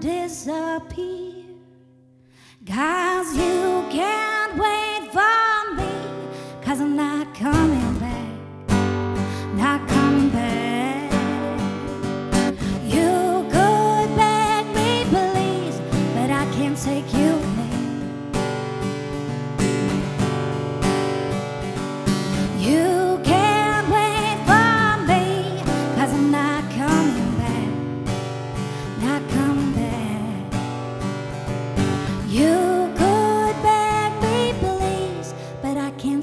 disappear. Cause you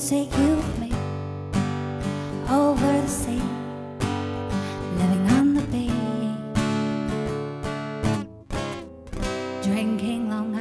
say you've made over the sea, living on the bay, drinking long.